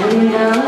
Yeah.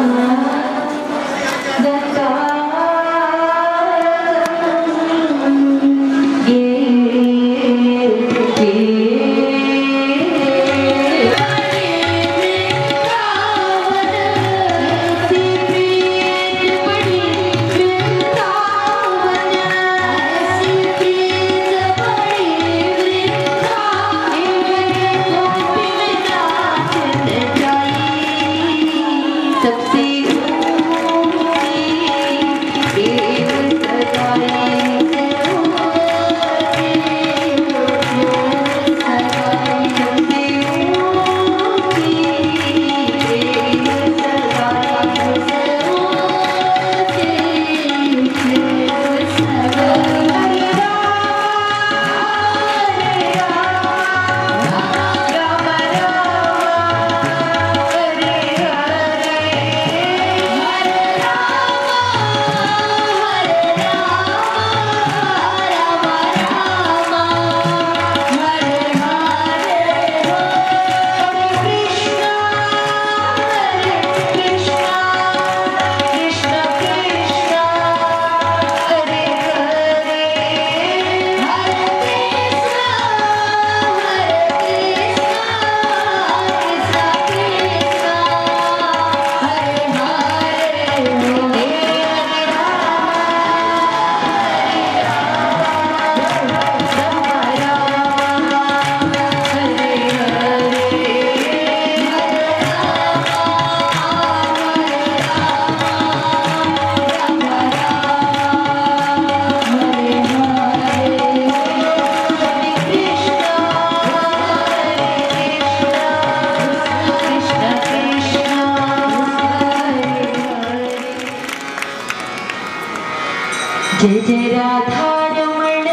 जय जय राधा रमण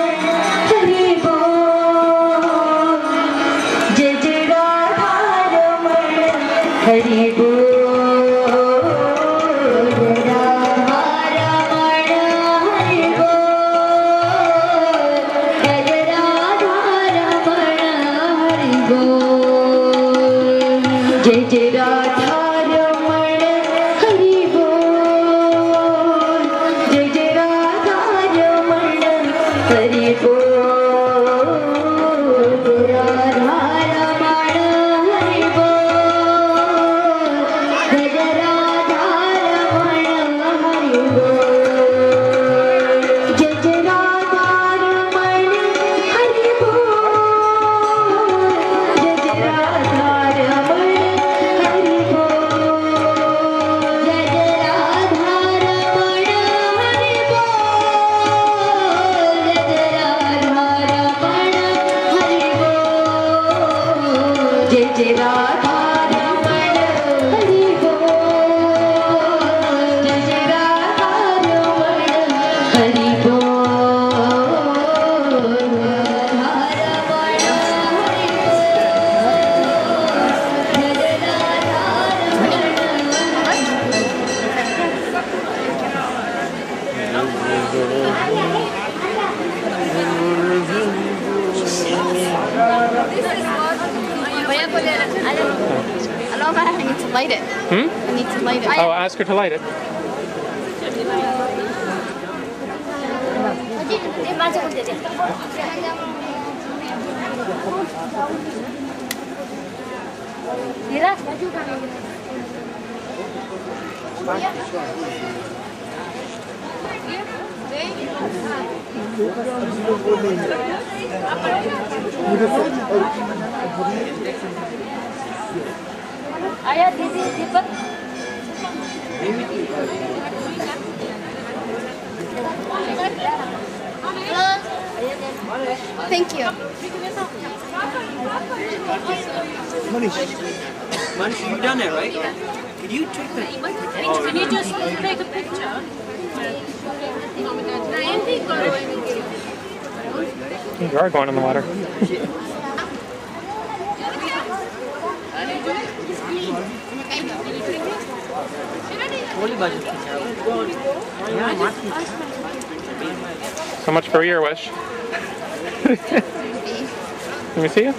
हरि बोल। जय जय Radha Raman Hari Jai Rath. Hello, I need to light it. Hmm? I need to light it. Oh, ask her to light it. आया दीदी दीपक Thank you. Manish, you done it, right? Could you take the... Can you just take a picture? You are going in the water. How much for your wish. Let me see you.